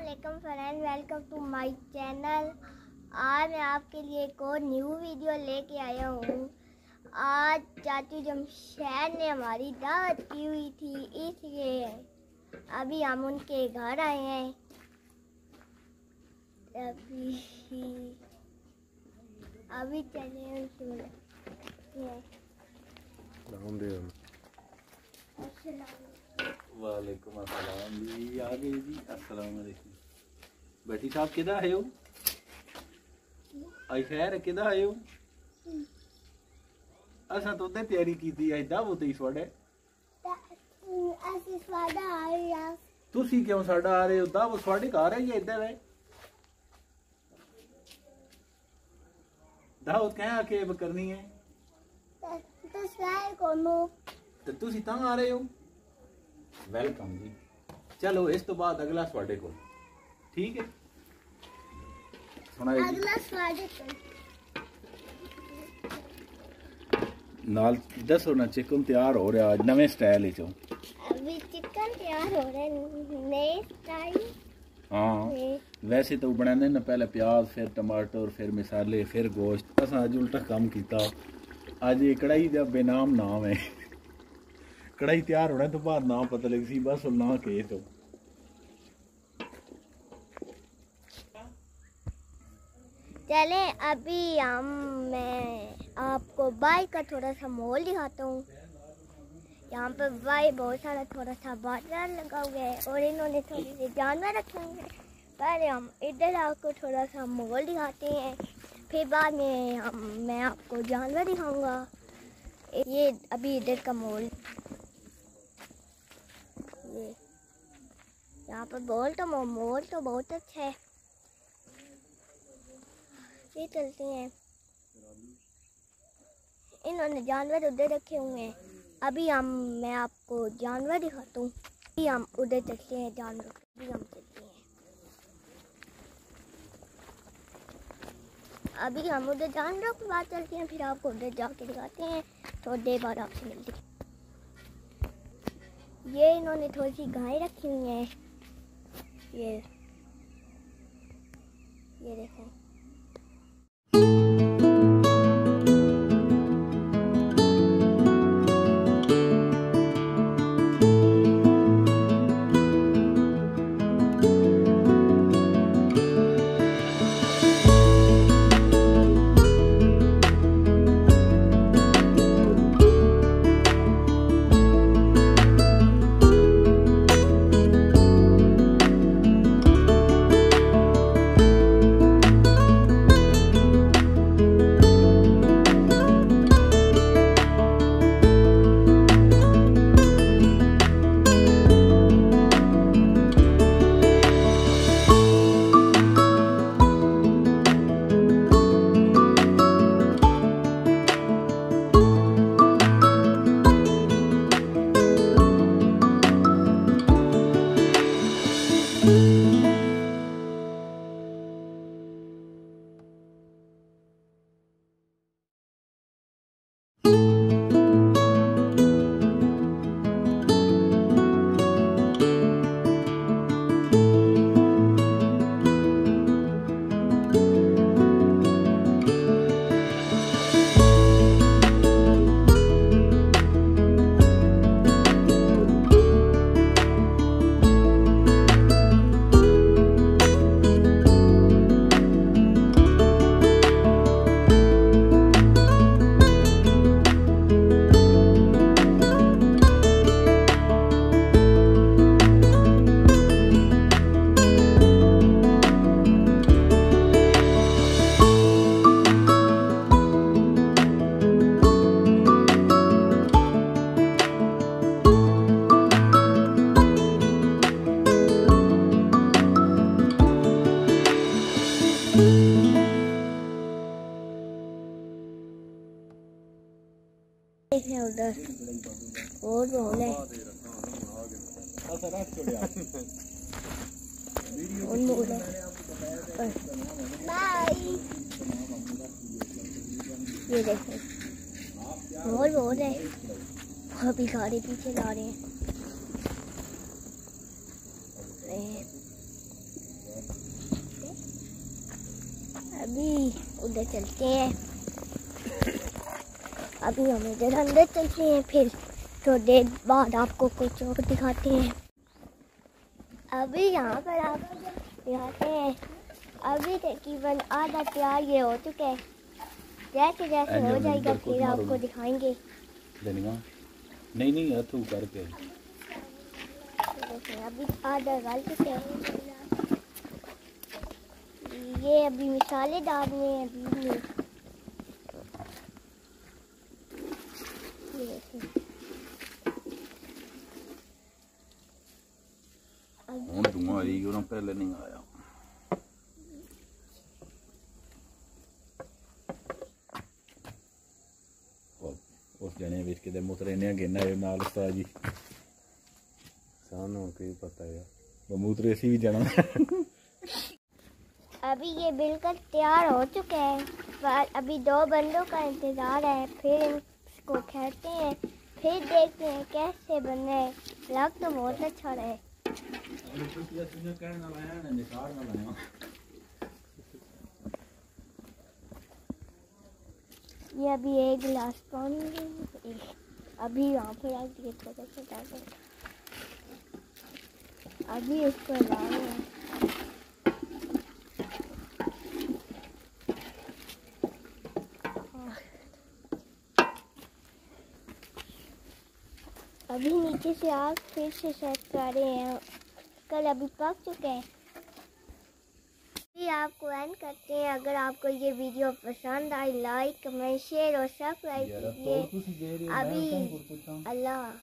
Aslam friend welcome to my channel आज मैं आपके लिए एक और न्यू वीडियो लेके आया हूँ। आज चाचू जमशैद ने हमारी दावत की हुई थी इसलिए अभी हम उनके घर आए हैं। अभी अभी चले उनसे वालेकुम अस्सलाम जी आ गए जी। अस्सलाम वालेकुम ਬੈਠੀ ਸਾਹਿਬ ਕਿਹਦਾ ਆਏ ਹੋ ਆਈ ਖੈਰ ਕਿਹਦਾ ਆਏ ਹੋ ਅਸਾਂ ਤਾਂ ਉਹਦੇ ਤਿਆਰੀ ਕੀਤੀ ਐਦਾਂ ਉਹ ਤੇ ਸਵੜੇ ਅਸੀਂ ਸਾਡਾ ਆਏ ਆ। ਤੁਸੀਂ ਕਿਉਂ ਸਾਡਾ ਆ ਰਹੇ ਹੋ? ਦਾ ਉਹ ਸਵੜੇ ਘਰ ਹੈ ਜੀ ਇਦਾਂ ਵੇ ਦਾਉਦ ਕਹਿਆ ਕਿ ਇਹ ਕਰਨੀ ਹੈ। ਤੇ ਤੁਸੀਂ ਤਾਂ ਆ ਰਹੇ ਹੋ। ਵੈਲਕਮ ਜੀ। ਚਲੋ ਇਸ ਤੋਂ ਬਾਅਦ ਅਗਲਾ ਤੁਹਾਡੇ ਕੋਲ। ठीक है? अगला दस दसो ना चिकन तैयार हो रहा है नवे स्टाइल ही अभी चिकन तैयार हो रहा नए स्टाइल हाँ। वैसे तो बनाने ना पहले प्याज फिर टमाटर फिर मसाले फिर गोश्त। असा आज उल्टा काम किया आज ये कढ़ाई का बेनाम नाम है। कढ़ाई तैयार होने तो बाद नाम पता लग सी बस ना के तो। चले, अभी हम, मैं आपको बाई का थोड़ा सा मोल दिखाता हूँ। यहाँ पे बाई बहुत सारा थोड़ा सा बाज़ार लगा हुआ है और इन्होंने थोड़े से जानवर रखे हुए हैं। पहले हम इधर आपको थोड़ा सा मोल दिखाते हैं, फिर बाद में हम, मैं आपको जानवर दिखाऊँगा। ये अभी इधर का मोल। ये, यहाँ पर बोल तो मोल तो बहुत अच्छा है। ये चलते हैं। इन्होंने जानवर उधर रखे हुए हैं। अभी हम, मैं आपको जानवर दिखाता हूँ। अभी हम उधर चलते हैं, जानवर अभी हम चलते हैं। अभी हम उधर जानवरों के बाद चलते हैं, फिर आपको उधर जाके दिखाते हैं। थोड़ी देर बाद आपसे मिलते हैं। ये इन्होंने थोड़ी सी गाय रखी हुई हैं। ये ये देखो। देखें उधर और बोल है और मोर है बाय ये देखो मोर बोल है और भिखारी पीछे ला रहे हैं अभी उधर चलते हैं। अभी हम इधर अंदर चलते हैं फिर थोड़ी देर बाद आपको कुछ और दिखाते हैं। अभी यहाँ पर आप दिखाते हैं। अभी तकरीबन आधा तैयार ये हो चुका है। जैसे जैसे हो जाएगा फिर आपको दिखाएँगे। नहीं नहीं अथू करके। अभी आधा गल चुका है। ये अभी मिसाले डालने हैं अभी में ये देखिए। अब ਹੁਣ ਧੂਆਂ ਆਈ ਉਹਨਾਂ ਪਹਿਲੇ ਨਹੀਂ ਆਇਆ ਉਹ- ਉਸ ਜਣੇ ਵਿੱਚ ਕਿਤੇ ਮੁਤਰੇ ਨੇ ਗਿੰਨਾ ਇਹ ਨਾਲ ਉਸਤਾਦ ਜੀ ਸਾਨੂੰ ਕੀ ਪਤਾ ਹੈ ਉਹ ਮੁਤਰੇ ਸੀ ਵੀ ਜਾਣਾ अभी ये बिल्कुल तैयार हो चुके हैं। पर अभी दो बंदों का इंतज़ार है। फिर इसको खेलते हैं। फिर देखते हैं कैसे बन रहे लग तो बहुत अच्छा रहे। ये अभी एक गिलास पानी अभी यहाँ पर आगे थोड़ा सा अभी इसको ला रहे हैं अभी नीचे से आग फिर से शायद कर रहे हैं। कल अभी पक चुके हैं। आपको एंड करते हैं। अगर आपको ये वीडियो पसंद आई लाइक कमेंट शेयर और सब्सक्राइब कीजिए। अभी अल्लाह।